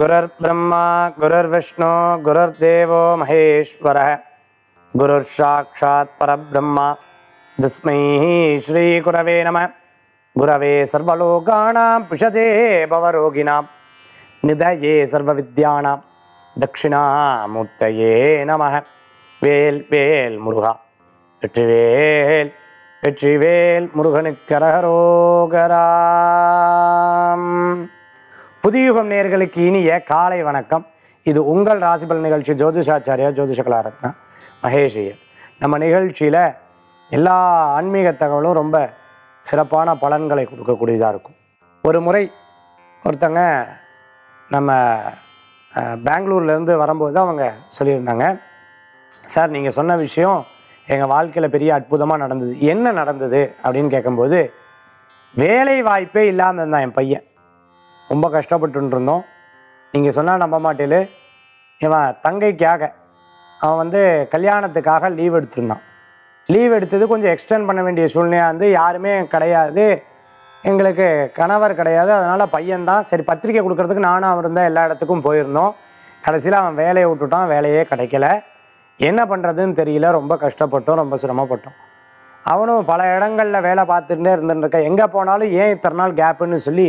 गुरुर्ब्रह्मा गुरुर्विष्णु गुरुर्देवो महेश्वरः गुरुर्साक्षात् परब्रह्मा तस्मै श्रीगुरवे नमः गुरवे सर्वलोकानां पिषजे भवरोगिणां निधये सर्वविद्यानां दक्षिणामूर्तये नमः வேல் வேல் முருகா வெற்றிவேல் வெற்றிவேல் முருகனுக்கரகரோகராம் புதியுகம் நேர்களுக்கு இனிய காலை வணக்கம். இது உங்கள் ராசிபல் நிகழ்ச்சி ஜோதிஷாச்சாரியா ஜோதிஷ கலாரத்னா மகேஷியர் நம்ம நிகழ்ச்சியில் எல்லா ஆன்மீக தகவலும் ரொம்ப சிறப்பான பலன்களை கொடுக்கக்கூடியதாக இருக்கும். ஒரு முறை ஒருத்தங்க நம்ம பெங்களூர்லேருந்து வரும்போது அவங்க சொல்லியிருந்தாங்க. சார் நீங்கள் சொன்ன விஷயம் எங்கள் வாழ்க்கையில் பெரிய அற்புதமாக நடந்தது. என்ன நடந்தது? அப்படின்னு கேட்கும்போது வேலை வாய்ப்பே இல்லாமல் இருந்தான் என் பையன். ரொம்ப கஷ்டப்பட்டுருந்தோம் நீங்கள் சொன்னால் நம்ப மாட்டேலு. இவன் தங்கைக்காக அவன் வந்து கல்யாணத்துக்காக லீவ் எடுத்திருந்தான். லீவ் எடுத்தது கொஞ்சம் எக்ஸ்டெண்ட் பண்ண வேண்டிய சூழ்நிலையாக வந்து யாருமே கிடையாது. எங்களுக்கு கணவர் கிடையாது. அதனால் பையன்தான். சரி பத்திரிக்கை கொடுக்குறதுக்கு நானும் அவர் தான் எல்லா இடத்துக்கும் போயிருந்தோம். கடைசியில் அவன் வேலையை விட்டுட்டான். வேலையே கிடைக்கல. என்ன பண்ணுறதுன்னு தெரியல. ரொம்ப கஷ்டப்பட்டோம். ரொம்ப சிரமப்பட்டோம். அவனும் பல இடங்களில் வேலை பார்த்துட்டே இருந்துட்டு எங்கே போனாலும் ஏன் இத்தனை நாள் கேப்புன்னு சொல்லி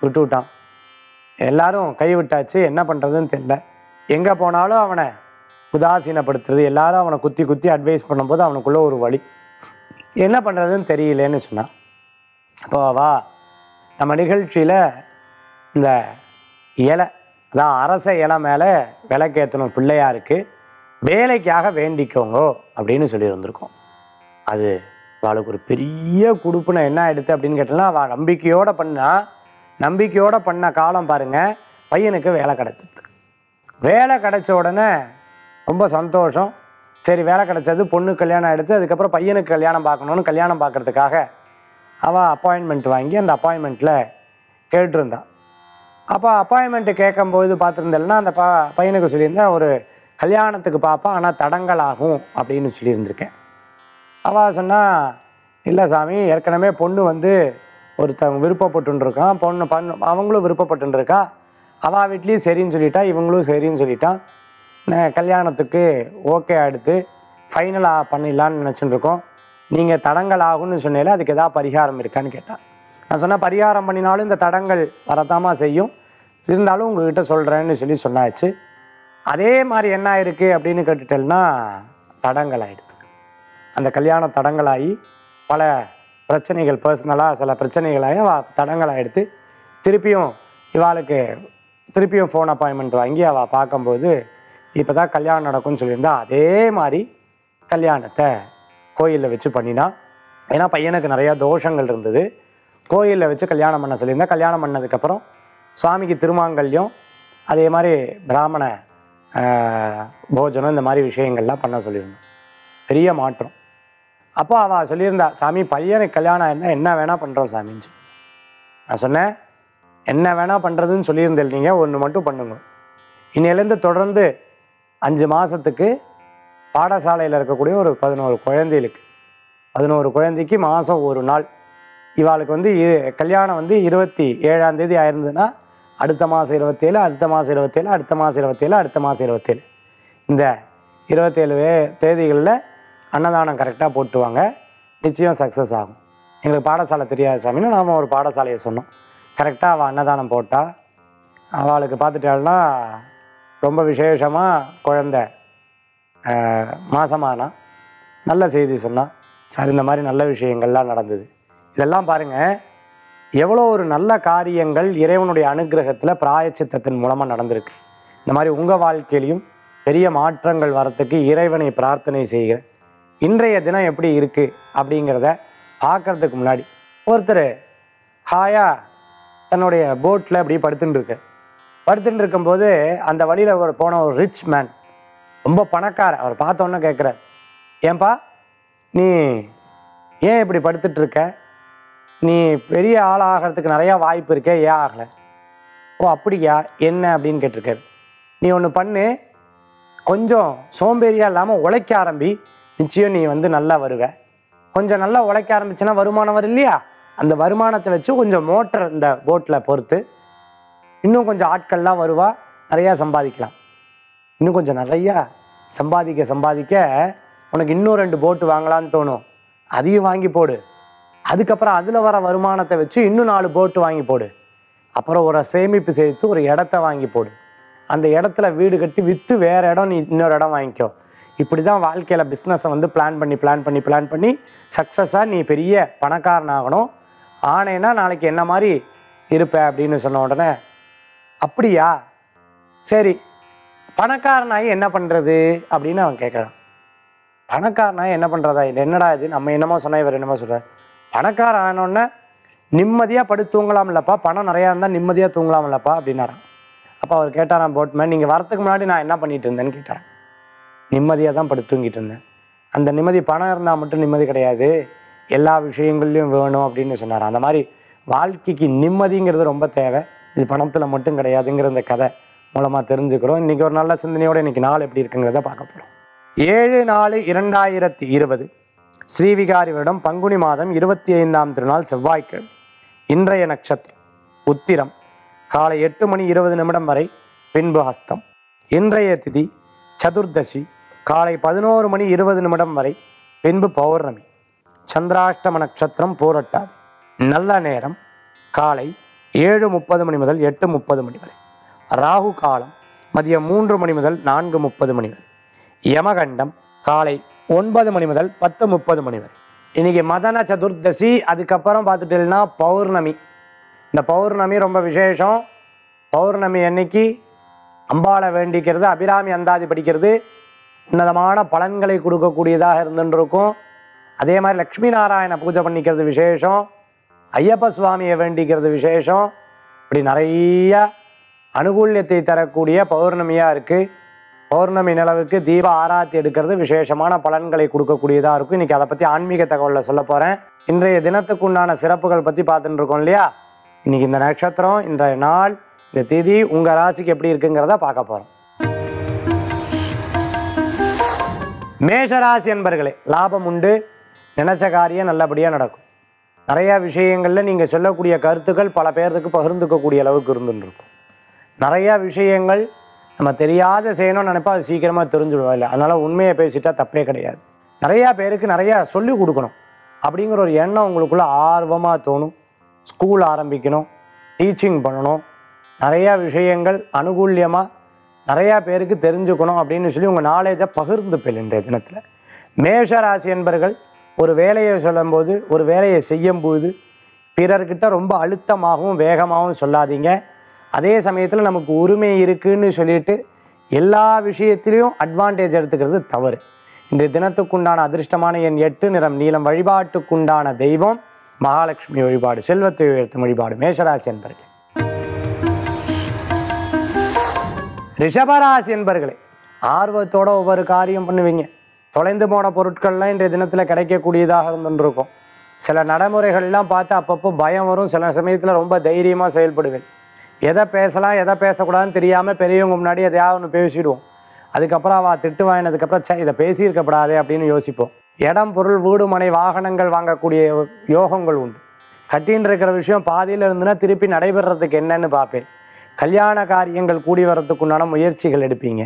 விட்டு விட்டான் எல்லாரும் கைவிட்டாச்சு என்ன பண்ணுறதுன்னு தெரியல. எங்கே போனாலும் அவனை உதாசீனப்படுத்துறது எல்லாரும் அவனை குத்தி குத்தி அட்வைஸ் பண்ணும்போது அவனுக்குள்ள ஒரு வழி. என்ன பண்ணுறதுன்னு தெரியலேன்னு சொன்னான் அப்போ வா. நம்ம நிகழ்ச்சியில் இந்த இலை அதான் அரச இலை மேலே விளக்கேற்றணும் பிள்ளையாருக்கு வேலைக்காக வேண்டிக்கோங்க அப்படின்னு சொல்லியிருந்திருக்கோம் அது அவளுக்கு ஒரு பெரிய குடுப்புன என்ன ஆகிடுது அப்படின்னு கேட்டோம்னா அவள் நம்பிக்கையோடு பண்ணா நம்பிக்கையோடு பண்ண காலம் பாருங்கள் பையனுக்கு வேலை கிடச்சிது. வேலை கிடச்ச உடனே ரொம்ப சந்தோஷம். சரி வேலை கிடச்சது பொண்ணு கல்யாணம் எடுத்து அதுக்கப்புறம் பையனுக்கு கல்யாணம் பார்க்கணுன்னு கல்யாணம் பார்க்குறதுக்காக அவள் அப்பாயின்மெண்ட் வாங்கி அந்த அப்பாயின்மெண்ட்டில் கேட்டிருந்தான் அப்போ அப்பாயின்மெண்ட்டு கேட்கும்போது பார்த்துருந்தேன்னா அந்த பா பையனுக்கு சொல்லியிருந்தேன் ஒரு கல்யாணத்துக்கு பார்ப்பான் ஆனால் தடங்கள் ஆகும் அப்படின்னு சொல்லியிருந்திருக்கேன். அவள் சொன்னா இல்லை சாமி ஏற்கனவே பொண்ணு வந்து ஒருத்தவங்க விருப்பப்பட்டுருக்கான் பொண்ணு பண்ணு அவங்களும் விருப்பப்பட்டுருக்கா. அவள் வீட்லேயும் சரின்னு சொல்லிட்டா இவங்களும் சரின்னு சொல்லிட்டான். நான் கல்யாணத்துக்கு ஓகே எடுத்து ஃபைனலாக பண்ணிடலான்னு நினச்சிட்டுருக்கோம். நீங்கள் தடங்கள் ஆகும்னு சொன்னீங்களே அதுக்கு எதாவது பரிகாரம் இருக்கான்னு கேட்டான் நான் சொன்னேன் பரிகாரம் பண்ணினாலும் இந்த தடங்கள் வரதாமா செய்யும். இருந்தாலும் உங்ககிட்ட சொல்கிறேன்னு சொல்லி சொன்னாச்சு. அதே மாதிரி என்ன ஆயிருக்கு அப்படின்னு கேட்டுட்டேன்னா தடங்கள் ஆயிடுது அந்த கல்யாணம் தடங்களாகி பல பிரச்சனைகள் பர்சனலாக சில பிரச்சனைகளாக அவள் தடங்களாக எடுத்து திருப்பியும் இவாளுக்கு திருப்பியும் ஃபோன் அப்பாயின்மெண்ட் வாங்கி அவள் பார்க்கும்போது இப்போ தான் கல்யாணம் நடக்கும்னு சொல்லியிருந்தா அதே மாதிரி கல்யாணத்தை கோயிலில் வச்சு பண்ணினா. ஏன்னா பையனுக்கு நிறையா தோஷங்கள் இருந்தது. கோயிலில் வச்சு கல்யாணம் பண்ண சொல்லியிருந்தா கல்யாணம் பண்ணதுக்கப்புறம் சுவாமிக்கு திருமாங்கல்யம் அதே மாதிரி பிராமண போஜனம் இந்த மாதிரி விஷயங்கள்லாம் பண்ண சொல்லியிருந்தோம். பெரிய மாற்றம். அப்போ அவள் சொல்லியிருந்தா சாமி பையனுக்கு கல்யாணம் இருந்தால் என்ன வேணால் பண்ணுறோம் சாமின்னு நான் சொன்னேன் என்ன வேணால் பண்ணுறதுன்னு சொல்லியிருந்தேன் நீங்கள் ஒன்று மட்டும் பண்ணுங்க. இன்னையிலேருந்து தொடர்ந்து அஞ்சு மாதத்துக்கு பாடசாலையில் இருக்கக்கூடிய ஒரு பதினோரு குழந்தைகளுக்கு பதினோரு குழந்தைக்கு மாதம் ஒரு நாள். இவாளுக்கு வந்து கல்யாணம் வந்து இருபத்தி ஏழாம் தேதி ஆயிருந்ததுன்னா அடுத்த மாதம் இருபத்தேழு அடுத்த மாதம் இருபத்தேழு அடுத்த மாதம் இருபத்தேழு அடுத்த மாதம் இருபத்தேழு. இந்த இருபத்தேழு தேதிகளில் அன்னதானம் கரெக்டாக போட்டுவாங்க. நிச்சயம் சக்ஸஸ் ஆகும். எங்களுக்கு பாடசாலை தெரியாது சாமின்னு நாம் ஒரு பாடசாலையை சொன்னோம். கரெக்டாக அவள் அன்னதானம் போட்டால் அவளுக்கு பார்த்துட்டாள்னா ரொம்ப விசேஷமாக குழந்த மாதமானா மாசமானா. நல்ல செய்தி சொன்னான் சார் இந்த மாதிரி நல்ல விஷயங்கள்லாம் நடந்தது. இதெல்லாம் பாருங்கள் எவ்வளோ ஒரு நல்ல காரியங்கள் இறைவனுடைய அனுக்கிரகத்தில் பிராயச்சித்தத்தின் மூலமாக நடந்திருக்கு. இந்த மாதிரி உங்கள் வாழ்க்கையிலையும் பெரிய மாற்றங்கள் வரத்துக்கு இறைவனை பிரார்த்தனை செய்கிறேன். இன்றைய தினம் எப்படி இருக்குது அப்படிங்கிறத பார்க்கறதுக்கு முன்னாடி ஒருத்தர் ஹாயா தன்னுடைய போட்டில் அப்படி படுத்துட்டு இருக்கு படுத்துட்டு இருக்கும்போது அந்த வழியில் ஒரு போன ஒரு ரிச் மேன் ரொம்ப பணக்கார அவர் பார்த்தோன்னே கேட்குறார் ஏன்பா நீ ஏன் இப்படி படுத்துட்ருக்க நீ பெரிய ஆள் ஆகிறதுக்கு நிறையா வாய்ப்பு இருக்கே ஏன் ஆகலை? ஓ அப்படியா? என்ன அப்படின்னு கேட்டிருக்காரு. நீ ஒன்று பண்ணு கொஞ்சம் சோம்பேறியாக இல்லாமல் உழைக்க ஆரம்பி நிச்சயம் நீ வந்து நல்லா வருவ. கொஞ்சம் நல்லா உழைக்க ஆரம்பிச்சுன்னா வருமானம் வரும் இல்லையா? அந்த வருமானத்தை வச்சு கொஞ்சம் மோட்டர் இந்த போட்டில் பொறுத்து இன்னும் கொஞ்சம் ஆட்கள்லாம் வருவா நிறையா சம்பாதிக்கலாம். இன்னும் கொஞ்சம் நிறையா சம்பாதிக்க சம்பாதிக்க உனக்கு இன்னும் ரெண்டு போட்டு வாங்கலான்னு தோணும். அதையும் வாங்கி போடு. அதுக்கப்புறம் அதில் வர வருமானத்தை வச்சு இன்னும் நாலு போட்டு வாங்கி போடு. அப்புறம் ஒரு சேமிப்பு சேர்த்து ஒரு இடத்த வாங்கி போடு. அந்த இடத்துல வீடு கட்டி விற்று வேறு இடம் நீ இன்னொரு இடம் வாங்கிக்கோ. இப்படி தான் வாழ்க்கையில் பிஸ்னஸை வந்து பிளான் பண்ணி பிளான் பண்ணி பிளான் பண்ணி சக்ஸஸாக நீ பெரிய பணக்காரன் ஆகணும் ஆனேன்னா நாளைக்கு என்ன மாதிரி இருப்ப அப்படின்னு சொன்ன உடனே அப்படியா? சரி பணக்காரனாகி என்ன பண்ணுறது அப்படின்னு அவன் கேட்குறான் பணக்காரனாகி என்ன பண்ணுறதா இது என்னடா இது? நம்ம என்னமோ சொன்னால் இவர் என்னமோ சொல்கிறார் பணக்காரன் ஆனோடனே நிம்மதியாக படுத்து தூங்கலாம்லப்பா பணம் நிறையா இருந்தால் நிம்மதியாக தூங்கலாமலப்பா அப்படின்னாரான் அப்போ அவர் கேட்டாராம் போட்மேன் நீங்கள் வரத்துக்கு முன்னாடி நான் என்ன பண்ணிட்டு இருந்தேன்னு கேட்டாரன் நிம்மதியாக தான் படுத்து தூங்கிட்டு இருந்தேன். அந்த நிம்மதி பணம் இருந்தால் மட்டும் நிம்மதி கிடையாது. எல்லா விஷயங்கள்லையும் வேணும் அப்படின்னு சொன்னார். அந்த மாதிரி வாழ்க்கைக்கு நிம்மதிங்கிறது ரொம்ப தேவை. இது பணத்தில் மட்டும் கிடையாதுங்கிற இந்த கதை மூலமாக தெரிஞ்சுக்கிறோம். இன்றைக்கி ஒரு நல்ல சிந்தனையோடு இன்றைக்கி நாள் எப்படி இருக்குங்கிறத பார்க்க போகிறோம் ஏழு நாலு இரண்டாயிரத்தி இருபது ஸ்ரீவிகாரி வருடம் பங்குனி மாதம் இருபத்தி ஐந்தாம் திருநாள் செவ்வாய்க்கிழமை. இன்றைய நட்சத்திரம் உத்திரம் காலை எட்டு மணி இருபது நிமிடம் வரை பின்பு ஹஸ்தம். இன்றைய திதி சதுர்தசி காலை பதினோரு மணி இருபது நிமிடம் வரை பின்பு பௌர்ணமி. சந்திராஷ்டம நட்சத்திரம் போரட்டாது. நல்ல நேரம் காலை ஏழு முப்பது மணி முதல் எட்டு முப்பது மணி வரை. ராகு காலம் மதியம் மூன்று மணி முதல் நான்கு முப்பது மணி வரை. யமகண்டம் காலை ஒன்பது மணி முதல் பத்து முப்பது மணி வரை. இன்னைக்கு மதன சதுர்தசி அதுக்கப்புறம் பார்த்துட்டீங்கன்னா பௌர்ணமி. இந்த பௌர்ணமி ரொம்ப விசேஷம். பௌர்ணமி அன்னைக்கு அம்பாளை வேண்டிக்கிறது அபிராமி அந்தாதி படிக்கிறது உன்னதமான பலன்களை கொடுக்கக்கூடியதாக இருந்துருக்கும் அதே மாதிரி லக்ஷ்மி நாராயண பூஜை பண்ணிக்கிறது விசேஷம். ஐயப்ப சுவாமியை வேண்டிக்கிறது விசேஷம். இப்படி நிறைய அனுகூல்யத்தை தரக்கூடிய பௌர்ணமியாக இருக்குது பௌர்ணமி நிலவுக்கு தீப ஆராத்தி எடுக்கிறது விசேஷமான பலன்களை கொடுக்கக்கூடியதாக இருக்கும். இன்றைக்கி அதை பற்றி ஆன்மீக தகவலில் சொல்ல போகிறேன் இன்றைய தினத்துக்கு உண்டான சிறப்புகள் பற்றி பார்த்துட்டு இருக்கோம் இல்லையா? இன்றைக்கி இந்த நட்சத்திரம் இன்றைய நாள் இந்த திதி உங்கள் ராசிக்கு எப்படி இருக்குங்கிறத பார்க்க போகிறோம் மேஷராசி என்பர்களே லாபம் உண்டு நினைச்ச காரியம் நல்லபடியாக நடக்கும். நிறையா விஷயங்களில் நீங்கள் சொல்லக்கூடிய கருத்துக்கள் பல பேர்த்துக்கு பகிர்ந்துக்கக்கூடிய அளவுக்கு இருந்துருக்கும். இருக்கும் நிறையா விஷயங்கள் நம்ம தெரியாத செய்யணும்னு நினைப்பா அது சீக்கிரமாக தெரிஞ்சுடுவோம் இல்லை அதனால் உண்மையை பேசிட்டா தப்பே கிடையாது. நிறையா பேருக்கு நிறையா சொல்லிக் கொடுக்கணும். அப்படிங்கிற ஒரு எண்ணம் உங்களுக்குள்ள ஆர்வமாக தோணும். ஸ்கூல் ஆரம்பிக்கணும் டீச்சிங் பண்ணணும். நிறையா விஷயங்கள் அனுகூல்யமாக நிறையா பேருக்கு தெரிஞ்சுக்கணும் அப்படின்னு சொல்லி உங்கள் நாலேஜை பகிர்ந்து இன்றைய தினத்தில். மேஷ ராசி என்பர்கள் ஒரு வேலையை சொல்லும்போது ஒரு வேலையை செய்யும்போது பிறர்கிட்ட ரொம்ப அழுத்தமாகவும் வேகமாகவும் சொல்லாதீங்க. அதே சமயத்தில் நமக்கு உரிமை இருக்குன்னு சொல்லிட்டு எல்லா விஷயத்திலையும் அட்வான்டேஜ் எடுத்துக்கிறது தவறு. இன்றைய தினத்துக்குண்டான அதிர்ஷ்டமான என் எட்டு நிறம் நீளம் வழிபாட்டுக்குண்டான தெய்வம் மகாலட்சுமி வழிபாடு செல்வத்தை உயர்த்தும் வழிபாடு மேஷராசி என்பர்கள். ரிஷபராசி என்பர்களே ஆர்வத்தோட ஒவ்வொரு காரியம் பண்ணுவீங்க. தொலைந்து போன பொருட்கள்லாம் இன்றைய தினத்தில் கிடைக்கக்கூடியதாக இருந்துருக்கும். சில நடைமுறைகள்லாம் பார்த்து அப்பப்போ பயம் வரும். சில சமயத்தில் ரொம்ப தைரியமாக செயல்படுவேன். எதை பேசலாம் எதை பேசக்கூடாதுன்னு தெரியாமல் பெரியவங்க முன்னாடி எதையாவது ஒன்று பேசிடுவோம். அதுக்கப்புறம் அவள் திட்டு வாங்கினதுக்கப்புறம் சே இதை பேசியிருக்கப்படாதே அப்படின்னு யோசிப்போம். இடம் பொருள் வீடு மனை வாகனங்கள் வாங்கக்கூடிய யோகங்கள் உண்டு. கட்டின்னு இருக்கிற விஷயம் பாதியில் இருந்துன்னா திருப்பி நடைபெறதுக்கு என்னன்னு பார்ப்பேன். கல்யாண காரியங்கள் கூடி வரத்துக்குண்டான முயற்சிகள் எடுப்பீங்க.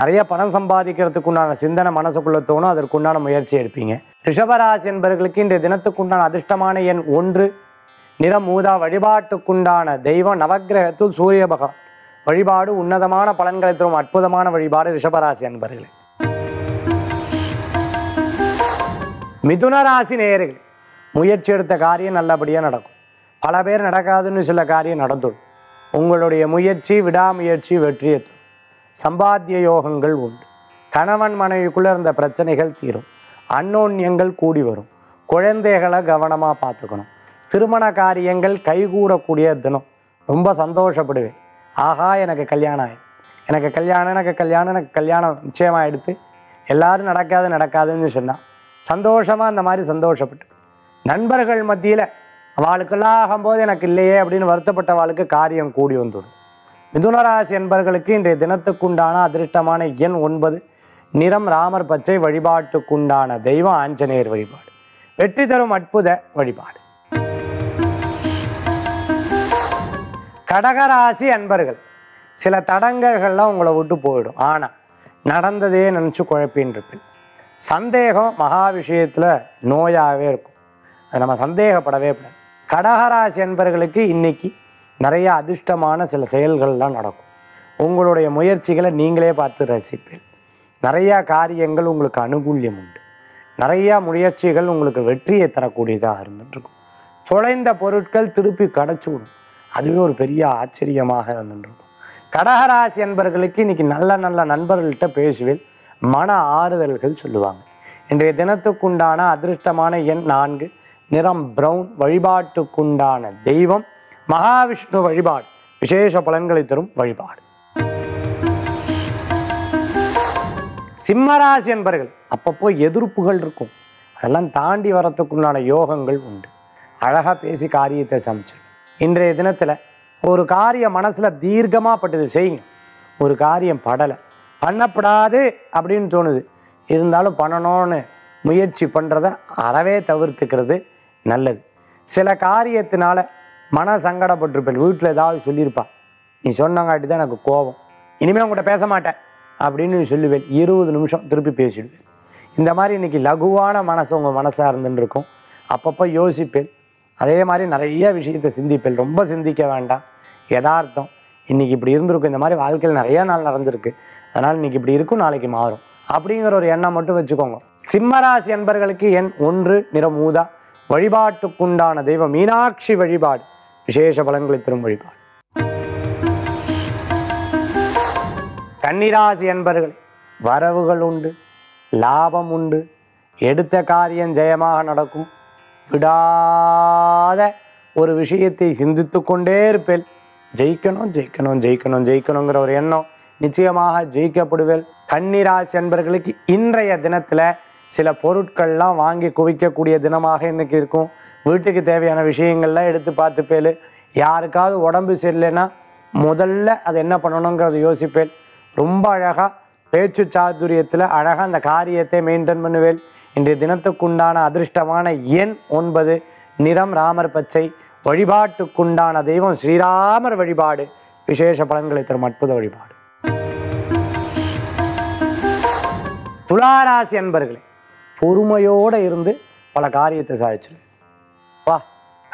நிறைய பணம் சம்பாதிக்கிறதுக்குண்டான சிந்தனை மனசுக்குள்ளே தோணும் அதற்குண்டான முயற்சி எடுப்பீங்க. ரிஷபராசி என்பவர்களுக்கு இன்றைய தினத்துக்குண்டான அதிர்ஷ்டமான எண் ஒன்று. நிறமூதா வழிபாட்டுக்குண்டான தெய்வம் நவக்கிரகத்தில் சூரிய பகவான். வழிபாடு உன்னதமான பலன்களை தரும் அற்புதமான வழிபாடு ரிஷபராசி அன்பர்களே மிதுன ராசி நேயர்கள் முயற்சி எடுத்த காரியம் நல்லபடியாக நடக்கும். பல பேர் நடக்காதுன்னு சில காரியம் நடந்துடும். உங்களுடைய முயற்சி விடாமுயற்சி வெற்றியை தரும். சம்பாத்திய யோகங்கள் உண்டு. கணவன் மனைவிக்குள்ளே இருந்த பிரச்சனைகள் தீரும். அன்னோன்யங்கள் கூடி வரும். குழந்தைகளை கவனமாக பார்த்துக்கணும். திருமண காரியங்கள் கைகூடக்கூடிய தினம். ரொம்ப சந்தோஷப்படுவேன். ஆகா எனக்கு கல்யாணம் ஆகி எனக்கு கல்யாணம் எனக்கு கல்யாணம் எனக்கு கல்யாணம் நிச்சயமாக எடுத்து எல்லாரும் நடக்காது நடக்காதுன்னு சொன்னால் சந்தோஷமாக அந்த மாதிரி சந்தோஷப்பட்டு. நண்பர்கள் மத்தியில் அவளுக்கெல்லாம் ஆகும்போது எனக்கு இல்லையே அப்படின்னு வருத்தப்பட்ட வாழ்க்கை காரியம் கூடி வந்துடும். மிதுனராசி என்பர்களுக்கு இன்றைய தினத்துக்குண்டான அதிர்ஷ்டமான எண் ஒன்பது. நிறம் ராமர் பச்சை வழிபாட்டுக்குண்டான தெய்வம் ஆஞ்சநேயர் வழிபாடு. வெற்றி தரும் அற்புத வழிபாடு. கடகராசி அன்பர்கள் சில தடங்கல்கள்லாம் உங்களை விட்டு போயிடும். ஆனால் நடந்ததே நினச்சி குழப்பின்னு சந்தேகம் மகா விஷயத்தில் நோயாகவே இருக்கும். அது நம்ம சந்தேகப்படவே கூடாது. கடகராசி என்பர்களுக்கு இன்னைக்கு நிறைய அதிர்ஷ்டமான சில செயல்கள்லாம் நடக்கும். உங்களுடைய முயற்சிகளை நீங்களே பார்த்து ரசிப்பீர் நிறையா காரியங்கள் உங்களுக்கு அனுகூல்யம் உண்டு. நிறையா முயற்சிகள் உங்களுக்கு வெற்றியை தரக்கூடியதாக இருந்துட்டுருக்கும். தொலைந்த பொருட்கள் திருப்பி கிடச்சி விடும் அதுவே ஒரு பெரிய ஆச்சரியமாக இருந்துட்டுருக்கும். கடகராசி என்பர்களுக்கு இன்றைக்கி நல்ல நல்ல நண்பர்கள்ட்ட பேசுவேன். மன ஆறுதல்கள் சொல்லுவாங்க. இன்றைய தினத்துக்குண்டான அதிர்ஷ்டமான எண் நான்கு. நிறம் பிரவுன் வழிபாட்டுக்குண்டான தெய்வம் மகாவிஷ்ணு வழிபாடு. விசேஷ பலன்களை தரும் வழிபாடு. சிம்மராசி என்பர்கள் அப்பப்போ எதிர்ப்புகள் இருக்கும். அதெல்லாம் தாண்டி வரத்துக்குண்டான யோகங்கள் உண்டு. அழகாக பேசி காரியத்தை சமைச்சிடும் இன்றைய தினத்தில் ஒரு காரியம் மனசில் தீர்க்கமாக பட்டது செய்யுங்க. ஒரு காரியம் படலை. பண்ணப்படாது அப்படின்னு தோணுது. இருந்தாலும் பண்ணணும்னு முயற்சி பண்ணுறத அறவே தவிர்த்துக்கிறது. நல்லது. சில காரியத்தினால மன சங்கடப்பட்டிருப்பேன். வீட்டில் ஏதாவது சொல்லியிருப்பா. நீ சொன்னங்காட்டி தான் எனக்கு கோபம். இனிமேல் உங்கள்கிட்ட பேச மாட்டேன். அப்படின்னு சொல்லுவேன். இருபது நிமிஷம் திருப்பி பேசிடுவேன். இந்த மாதிரி இன்னைக்கு லகுவான மனசு உங்கள் மனசாக இருந்துன்னு இருக்கும் அப்பப்போ யோசிப்பேன். அதே மாதிரி நிறைய விஷயத்தை சிந்திப்பேன். ரொம்ப சிந்திக்க வேண்டாம். யதார்த்தம். இன்னைக்கு இப்படி இருந்திருக்கும். இந்த மாதிரி வாழ்க்கையில் நிறைய நாள் நடந்திருக்கு. அதனால் இன்னைக்கு இப்படி இருக்கும் நாளைக்கு மாறும். அப்படிங்கிற ஒரு எண்ணம் மட்டும் வச்சுக்கோங்க. சிம்மராசி என்பர்களுக்கு எண் ஒன்று நிறம் ஊதா. வழிபாட்டுக்குண்டான தெய்வம் மீனாட்சி வழிபாடு. விசேஷ பலன்களை தரும் வழிபாடு. கன்னிராசி என்பர்கள் வரவுகள் உண்டு லாபம் உண்டு எடுத்த காரியம் ஜெயமாக நடக்கும். விடாத ஒரு விஷயத்தை சிந்தித்து கொண்டே இருப்பேன். ஜெயிக்கணும் ஜெயிக்கணும் ஜெயிக்கணும் ஜெயிக்கணுங்கிற ஒரு எண்ணம் நிச்சயமாக ஜெயிக்கப்படுவேன். கன்னிராசி என்பர்களுக்கு இன்றைய தினத்தில் சில பொருட்கள்லாம் வாங்கி குவிக்கக்கூடிய தினமாக இன்னைக்கு இருக்கும். வீட்டுக்கு தேவையான விஷயங்கள்லாம் எடுத்து பார்த்துப்பேன் யாருக்காவது உடம்பு சரியில்லைன்னா முதல்ல அது என்ன பண்ணணுங்கிறத யோசிப்பேன் ரொம்ப அழகாக பேச்சு சாதுரியத்தில் அழகாக அந்த காரியத்தை மெயின்டைன் பண்ணுவேன் இன்றைய தினத்துக்குண்டான அதிர்ஷ்டமான எண் ஒன்பது நிறம் ராமர் பச்சை. வழிபாட்டுக்குண்டான தெய்வம் ஸ்ரீராமர் வழிபாடு. விசேஷ பலன்களை தரும் அற்புத வழிபாடு. துளாராசி அன்பர்களே பொறுமையோடு இருந்து பல காரியத்தை சாதிச்சிடும் வா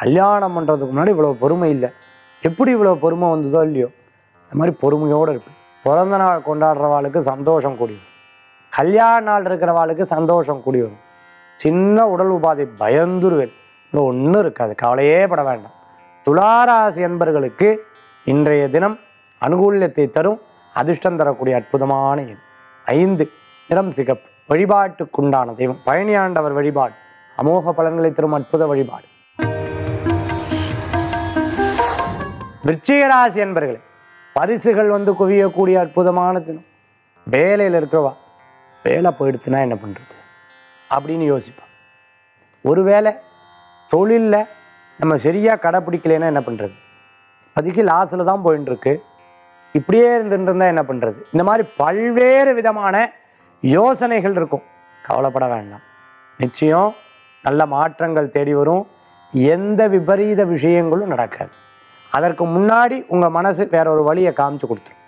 கல்யாணம் பண்ணுறதுக்கு முன்னாடி இவ்வளோ பொறுமை இல்லை. எப்படி இவ்வளோ பொறுமை வந்ததோ இல்லையோ இந்த மாதிரி பொறுமையோடு இருப்பேன் பிறந்த நாள் கொண்டாடுறவாளுக்கு சந்தோஷம் கூடி வரும் கல்யாண நாள் இருக்கிறவாளுக்கு சந்தோஷம் கூடி வரும் சின்ன உடல் உபாதை பயந்துருவேன். இல்லை ஒன்றும் இருக்காது கவலையே பட வேண்டாம். துளாராசி என்பர்களுக்கு இன்றைய தினம் அனுகூல்யத்தை தரும் அதிர்ஷ்டம் தரக்கூடிய அற்புதமான எண். ஐந்து நிறம் சிகப்பு. வழிபாட்டுக்குண்டான தெய்வம். பழனியாண்டவர் வழிபாடு. அமோக பலன்களை தரும் அற்புத வழிபாடு. விருச்சிகராசி என்பர்களே பரிசுகள் வந்து குவியக்கூடிய அற்புதமான தினம். வேலையில் இருக்கிறவா வேலை போயிடுத்துனா என்ன பண்ணுறது அப்படின்னு யோசிப்பான் ஒருவேளை தொழிலில் நம்ம சரியாக கடைப்பிடிக்கலைன்னா என்ன பண்ணுறது இப்போதைக்கு லாஸில் தான் போயின்னு இருக்கு இப்படியே இருந்துட்டு இருந்தால் என்ன பண்ணுறது இந்த மாதிரி பல்வேறு விதமான யோசனைகள் இருக்கும். கவலைப்பட வேண்டாம். நிச்சயம் நல்ல மாற்றங்கள் தேடி வரும். எந்த விபரீத விஷயங்களும் நடக்காது. அதற்கு முன்னாடி உங்கள் மனசு வேற ஒரு வழியை காமிச்சு கொடுத்துரும்.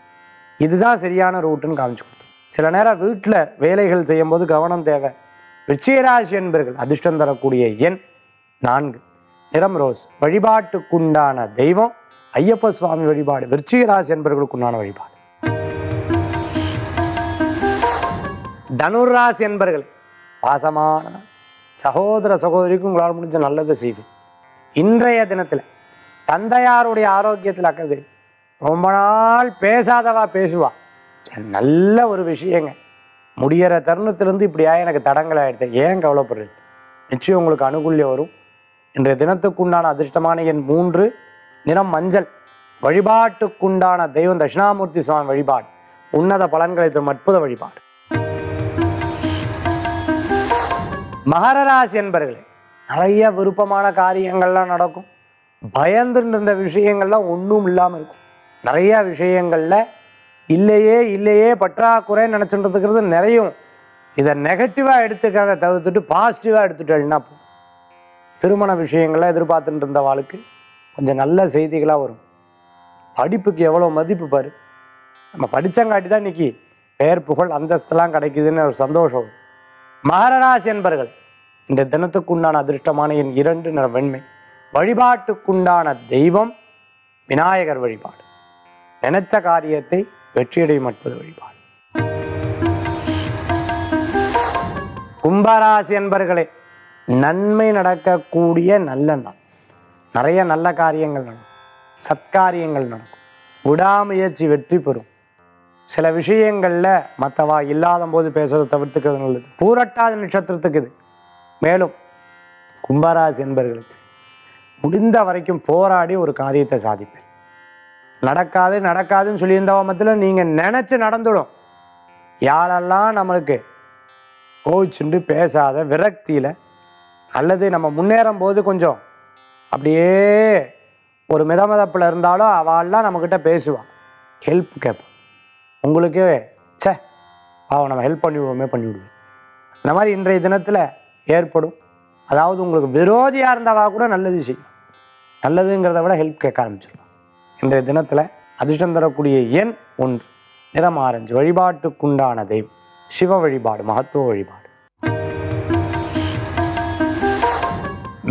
இதுதான் சரியான ரூட்டுன்னு காமிச்சு கொடுத்துரும். சில நேரம் வீட்டில் வேலைகள் செய்யும்போது கவனம் தேவை. விச்சயராசி என்பர்கள் அதிர்ஷ்டம் தரக்கூடிய எண் நான்கு. நிறம் ரோஸ் வழிபாட்டுக்குண்டான தெய்வம். ஐயப்ப சுவாமி வழிபாடு விருச்சிகராசி என்பர்களுக்குண்டான வழிபாடு. தனுராசி என்பர்கள் பாசமான சகோதர சகோதரிக்கும் உங்களால் முடிஞ்ச நல்லதை செய்து இன்றைய தினத்தில் தந்தையாருடைய ஆரோக்கியத்தில் அக்கது ரொம்ப நாள் பேசாதவா பேசுவா. நல்ல ஒரு விஷயங்க. முடியிற தருணத்திலேருந்து இப்படியா எனக்கு தடங்கள் ஆயிடுது. ஏன் கவலைப்படுறது நிச்சயம் உங்களுக்கு அனுகூல்யம் வரும். இன்றைய தினத்துக்குண்டான அதிர்ஷ்டமான எண் மூன்று நிறம் மஞ்சள். வழிபாட்டுக்குண்டான தெய்வம் தட்சிணாமூர்த்தி சுவாமி வழிபாடு. உன்னத பலன்களை தரும் அற்புத வழிபாடு. மகரராசி என்பர்களே நிறைய விருப்பமான காரியங்கள்லாம் நடக்கும். பயந்துட்டு இருந்த விஷயங்கள்லாம் ஒன்றும் இல்லாமல் இருக்கும். நிறைய விஷயங்களில் இல்லையே இல்லையே பற்றாக்குறை நினச்சிட்டு நிறையும். இதை நெகட்டிவாக எடுத்துக்காத தவிர்த்துட்டு பாசிட்டிவாக எடுத்துட்டேன்னா திருமண விஷயங்கள்லாம் எதிர்பார்த்துட்டு இருந்த வாழ்க்கை கொஞ்சம் நல்ல செய்திகளாக வரும். படிப்புக்கு எவ்வளோ மதிப்பு பாரு. நம்ம படிச்சங்காட்டி தான் இன்னைக்கு பெயர் புகழ் அந்தஸ்தெல்லாம் கிடைக்குதுன்னு ஒரு சந்தோஷம் மகரராசி என்பர்கள் இந்த தினத்துக்குண்டான அதிர்ஷ்டமான என் இரண்டு நிற வெண்மை. வழிபாட்டுக்குண்டான தெய்வம் விநாயகர் வழிபாடு. நினைத்த காரியத்தை வெற்றியடையும் மட்பது வழிபாடு. கும்பராசி என்பர்களே நன்மை நடக்கக்கூடிய நல்ல நாள். நிறைய நல்ல காரியங்கள் நடக்கும். சத்காரியங்கள் நடக்கும். விடாமுயற்சி வெற்றி பெறும். சில விஷயங்களில் மற்றவா இல்லாத போது பேசுறதை தவிர்த்துக்கிறது நல்லது. பூரட்டாத நட்சத்திரத்துக்கு இது. மேலும் கும்பராசி என்பர்களுக்கு முடிந்த வரைக்கும் போராடி ஒரு காரியத்தை சாதிப்பேன். நடக்காது நடக்காதுன்னு சொல்லியிருந்த மத்தியில் நீங்கள் நினச்சி நடந்துடும். யாரெல்லாம் நம்மளுக்கு கோவிச்சுண்டு பேசாத விரக்தியில் அல்லது நம்ம முன்னேறும் போது கொஞ்சம் அப்படியே ஒரு மிதமதப்பில் இருந்தாலும் அவள்லாம் நம்மக்கிட்ட பேசுவான் ஹெல்ப் கேட்பான் உங்களுக்கே ச்சே அவன் நம்ம ஹெல்ப் பண்ணிவிடுவோமே பண்ணிவிடுவோம். இந்த மாதிரி இன்றைய தினத்தில் ஏற்படும். அதாவது உங்களுக்கு விரோதியாக இருந்தவா கூட நல்லது செய்யும். நல்லதுங்கிறத விட ஹெல்ப் கேட்க ஆரம்பிச்சிடும் இன்றைய தினத்தில் அதிர்ஷ்டம் தரக்கூடிய எண் ஒன்று. நிறம் ஆரஞ்சு. வழிபாட்டுக்குண்டான தெய்வம். சிவ வழிபாடு மகத்துவ வழிபாடு.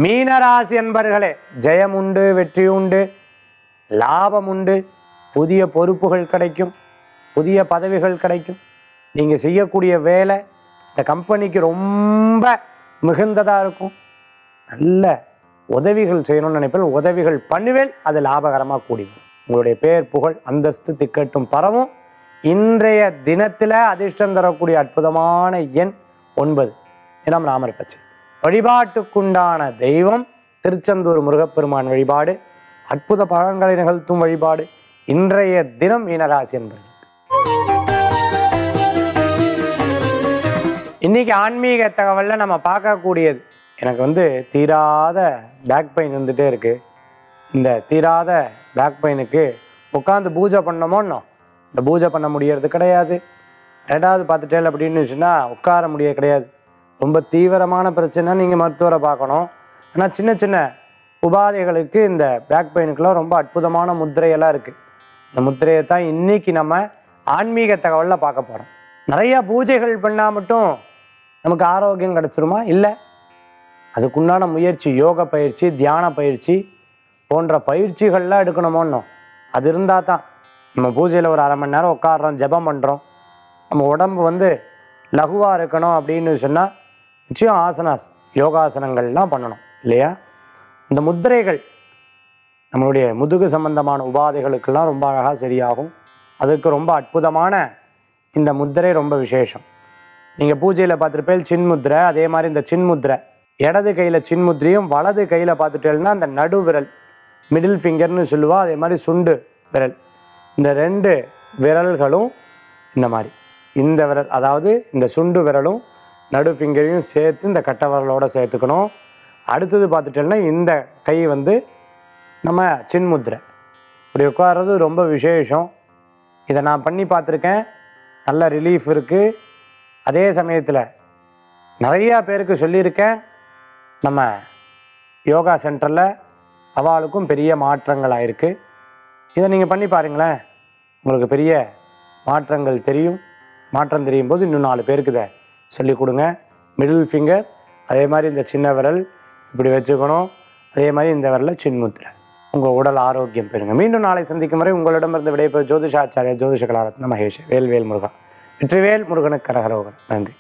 மீனராசி என்பர்களே ஜெயம் உண்டு வெற்றி உண்டு லாபம் உண்டு புதிய பொறுப்புகள் கிடைக்கும் புதிய பதவிகள் கிடைக்கும். நீங்கள் செய்யக்கூடிய வேலை இந்த கம்பெனிக்கு ரொம்ப மிகுந்ததாக இருக்கும். நல்ல உதவிகள் செய்யணும்னு நினைப்பேன். உதவிகள் பண்ணுவேன். அது லாபகரமாக கூடி உங்களுடைய பேர் புகழ் அந்தஸ்து திக்கட்டும் பரவும். இன்றைய தினத்தில் அதிர்ஷ்டம் தரக்கூடிய அற்புதமான எண் ஒன்பது. இனம் ராமர் பச்சை. வழிபாட்டுக்குண்டான தெய்வம் திருச்செந்தூர் முருகப்பெருமான் வழிபாடு அற்புத பழங்களை நிகழ்த்தும் வழிபாடு இன்றைய தினம் மீனராசி என்பது இன்றைக்கி ஆன்மீக தகவலில் நம்ம பார்க்கக்கூடியது. எனக்கு வந்து தீராத பேக் பெயின் இருந்துகிட்டே இருக்குது இந்த தீராத பேக் பெயினுக்கு உட்காந்து பூஜை பண்ணமோன்னோ இந்த பூஜை பண்ண முடியறது கிடையாது. ரெண்டாவது பார்த்துட்டேன் அப்படின்னு சொன்னால் உட்கார முடிய கிடையாது. ரொம்ப தீவிரமான பிரச்சனை நீங்கள் மருத்துவரை பார்க்கணும். ஆனால் சின்ன சின்ன உபாதைகளுக்கு இந்த பேக் பெயினுக்கெல்லாம் ரொம்ப அற்புதமான முத்திரையெல்லாம் இருக்குது இந்த முத்திரையை தான் இன்னைக்கு நம்ம ஆன்மீக தகவலில் பார்க்க போகிறோம் நிறையா பூஜைகள் பண்ணால் மட்டும் நமக்கு ஆரோக்கியம் கிடச்சிருமா? இல்லை. அதுக்குண்டான முயற்சி யோக பயிற்சி தியான பயிற்சி போன்ற பயிற்சிகள்லாம் எடுக்கணுமோன்னோம். அது இருந்தால் தான். நம்ம பூஜையில் ஒரு அரை மணி நேரம் உட்காடுறோம் ஜெபம் பண்ணுறோம் நம்ம உடம்பு வந்து லகுவாக இருக்கணும் அப்படின்னு சொன்னால் நிச்சயம் ஆசனாஸ் யோகாசனங்கள்லாம் பண்ணணும். இல்லையா? இந்த முத்திரைகள் நம்மளுடைய முதுகு சம்பந்தமான உபாதைகளுக்கெல்லாம் ரொம்ப அழகாக சரியாகும். அதுக்கு ரொம்ப அற்புதமான இந்த முத்திரை ரொம்ப விசேஷம். நீங்கள் பூஜையில் பார்த்துருப்பேன் சின்முத்திரை அதே மாதிரி இந்த சின்முத்திரை இடது கையில் சின்முத்திரையும் வலது கையில் பார்த்துட்டேன்னா அந்த நடு விரல் மிடில் ஃபிங்கர்னு சொல்லுவா அதே மாதிரி சுண்டு விரல். இந்த ரெண்டு விரல்களும் இந்த மாதிரி. இந்த விரல் அதாவது இந்த சுண்டு விரலும் நடு ஃபிங்கரையும் சேர்த்து இந்த கட்டை விரலோட சேர்த்துக்கணும். அடுத்தது பார்த்துட்டேன்னா இந்த கை வந்து நம்ம சின்முத்திரை இப்படி உட்கார்றது ரொம்ப விசேஷம். இதை நான் பண்ணி பார்த்துருக்கேன். நல்ல ரிலீஃப் இருக்குது அதே சமயத்தில் நிறையா பேருக்கு சொல்லியிருக்கேன். நம்ம யோகா சென்டரில் அவளுக்கும் பெரிய மாற்றங்கள் ஆயிருக்கு இதை நீங்கள் பண்ணி பாருங்களேன். உங்களுக்கு பெரிய மாற்றங்கள் தெரியும். மாற்றம் தெரியும் போது இன்னும் நாலு பேருக்கு இதை சொல்லிக் கொடுங்க. மிடில் ஃபிங்கர் அதே மாதிரி இந்த சின்ன விரல் இப்படி வச்சுக்கணும். அதே மாதிரி இந்த விரலை சின்முத்திரை உங்கள் உடல் ஆரோக்கியம் பெறுங்க. மீண்டும் நாளை சந்திக்கும் வரை உங்களிடமிருந்து விடைபெறும் ஜோதிஷாச்சாரிய ஜோதிஷ கலாரத்ன மகேஷ் வேல்வேல் முருகா வெற்றிவேல் முருகனுக்கு கரகரோகன் நன்றி.